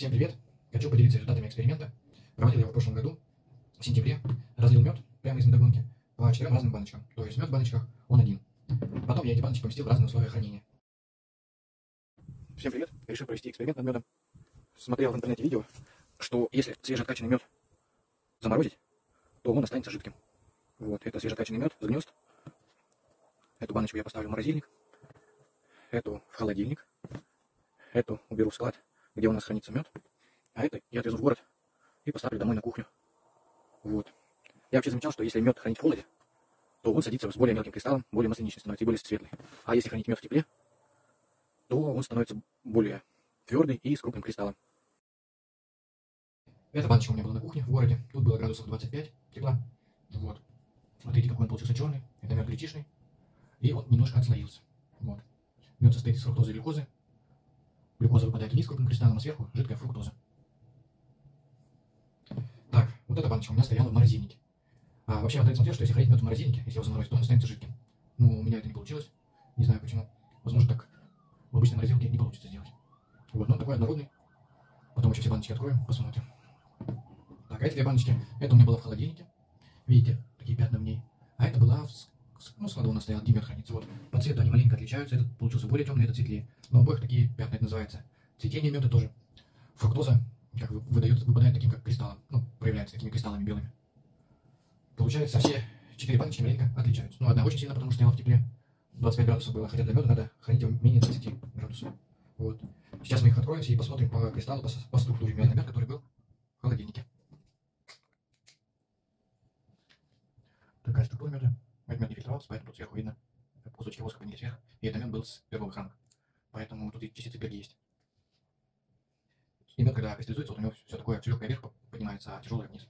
Всем привет! Хочу поделиться результатами эксперимента. Проводил я его в прошлом году, в сентябре. Разлил мед прямо из медогонки по четырем разным баночкам. То есть мед в баночках, он один. Потом я эти баночки поместил в разные условия хранения. Всем привет! Решил провести эксперимент над медом. Смотрел в интернете видео, что если свежеоткачанный мед заморозить, то он останется жидким. Вот, это свежеоткачанный мед с гнезд. Эту баночку я поставлю в морозильник. Эту в холодильник. Эту уберу в склад где у нас хранится мед. А это я отвезу в город и поставлю домой на кухню. Вот. Я вообще замечал, что если мед хранить в холоде, то он садится с более мелким кристаллом, более масляничный становится и более светлый. А если хранить мед в тепле, то он становится более твердый и с крупным кристаллом. Эта баночка у меня была на кухне в городе. Тут было градусов 25 тепла. Вот. Смотрите, какой он получился черный. Это мед гречишный. И он немножко отслоился. Вот. Мед состоит из фруктозы и глюкозы. Глюкоза выпадает вниз крупным кристаллом, а сверху жидкая фруктоза. Так, вот эта баночка у меня стояла в морозильнике. А вообще в смотрел, что если хранить мед в морозильнике, если его заморозить, то он станет жидким. Ну, у меня это не получилось. Не знаю почему. Возможно, так в обычной морозилке не получится сделать. Вот, но он такой однородный. Потом еще все баночки откроем, посмотрим. Так, а эти две баночки, это у меня было в холодильнике. Видите, такие пятна в ней. А это была в ну, у нас стоял, мед хранится. Вот. По цвету они маленько отличаются. Этот получился более темный, этот светлее. Но обоих такие пятна это называется. Цветение меда тоже. Фруктоза как выдает, выпадает таким как кристаллом. Ну, проявляется такими кристаллами белыми. Получается, все четыре баночки маленько отличаются. Ну, одна очень сильно, потому что стояла в тепле. 25 градусов было, хотя для меда надо хранить его менее 20 градусов. Вот. Сейчас мы их откроем и посмотрим по кристаллу, по, по структуре меда, мед, который был в холодильнике. Такая структура меда. Не фильтровался, поэтому сверху видно кусочки воска поднялись вверх. И этот мед был с первого хранка. Поэтому тут и частицы перги есть. И мед, когда кристаллизуется, вот у него все такое, все легкое вверх поднимается, а тяжелое вниз.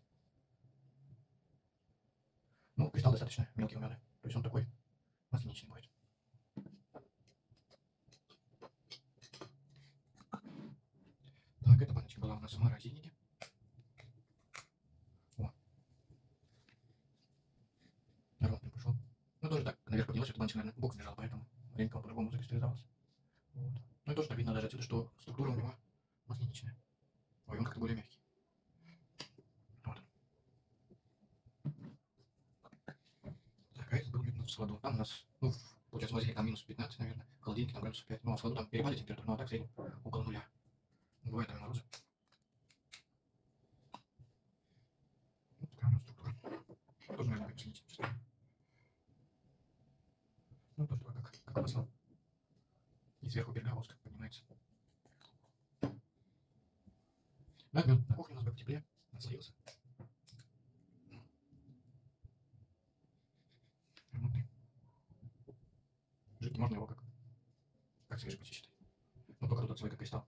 Ну, кристалл достаточно мелкий у меда. То есть он такой масляничный будет. Так, эта баночка была у нас в морозильнике. О. Ровно пошел. Ну, тоже поднялась, эта баночка, наверное, боком лежала, поэтому маленько по-другому закристаллизовался. Вот. Ну и тоже видно даже отсюда, что структура у него масляничная. Ой, он как-то более мягкий. Вот. Так, а этот был видно в складу. Там у нас, ну, получается, в морозильнике там минус 15, наверное, в холодильнике там градусов 5. Ну, а в складу там перепады температур, ну, а так в среднем около нуля. Бывает там морозы. Вот такая у нас структура. Тоже, наверное, как масляничная. Ну, тоже такой, как, как масло. И сверху переговозка поднимается. Мед на кухне у нас был в тепле, отслоился. Внутри. Жидкий можно его как, как свежий почистить. Но только тут отслойка кристалл.